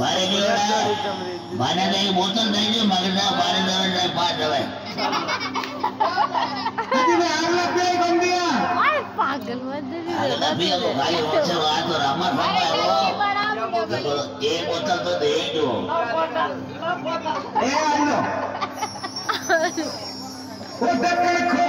મને કઈ બોલતો નહીં મગજ પાણી દવે પાસ દવે પાગલ એક બોતલ તો દેજો એ આલો ઓ દક્કણ